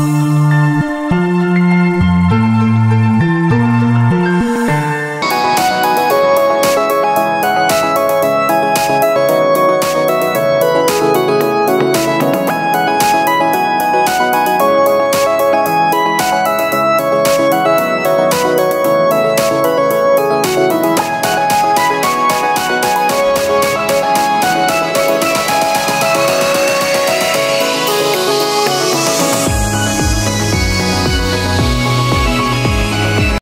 Oh.